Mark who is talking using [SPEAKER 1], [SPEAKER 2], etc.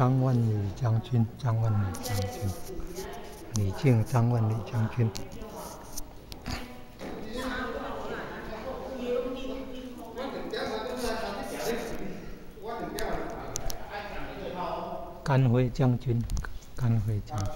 [SPEAKER 1] 张万里将军，张万里将军，李靖，张万里将军。甘辉将军，甘辉将军。